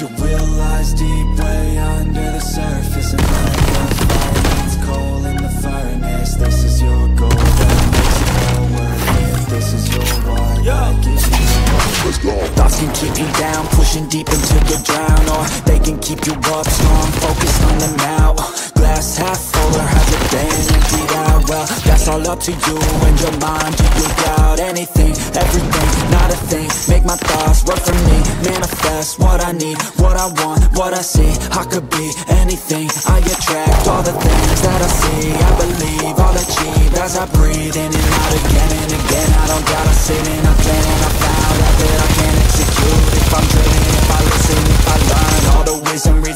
Real lies deep way under the surface And like a fire needs coal in the furnace. This is your goal that makes it all worth it. This is your why that gives you Thoughts can keep you down, pushing deep into the drown all up to you and your mind. Do you doubt anything, everything, not a thing. Make my thoughts work for me, manifest what I need What I want, what I see, I could be anything. I attract all the things that I see. I believe, I'll achieve as I breathe in and out again and again. I don't gotta sit and I plan and I found out that I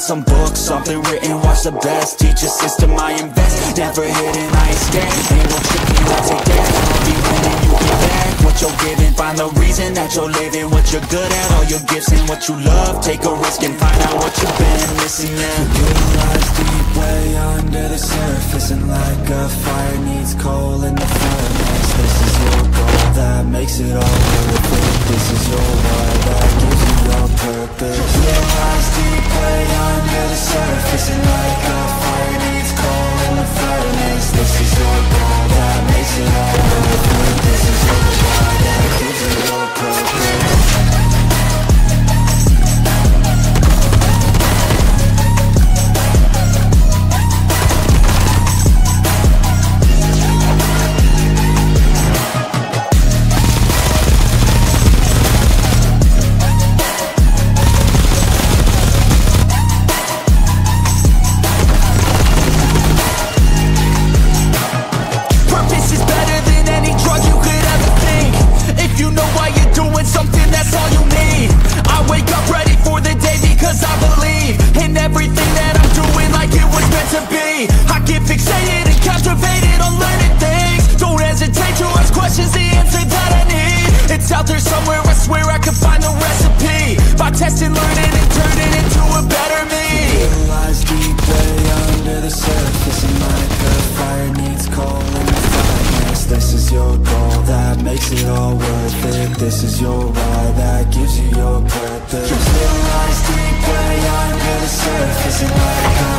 some books, something written, watch the best. Teach a system I invest, never hidden, I ain't scared Ain't no tricking, I take that. I'll be winning, you get back what you're giving. Find the reason that you're living What you're good at, all your gifts and what you love. Take a risk and find out what you've been missing, yeah. Real lies deep way under the surface And like a fire needs coal in the furnace. This is your goal that makes it all worth it. This is your why that gives you your purpose. Real lies deep something, that's all you need. I wake up ready for the day because I believe In everything that I'm doing like it was meant to be. I get fixated and captivated on learning things. Don't hesitate to ask questions, the answer that I need. It's out there somewhere, I swear I can find the recipe. By testing, learning, and turning into a better makes it all worth it. This is your why that gives you your purpose. Real lies deep way under the surface And like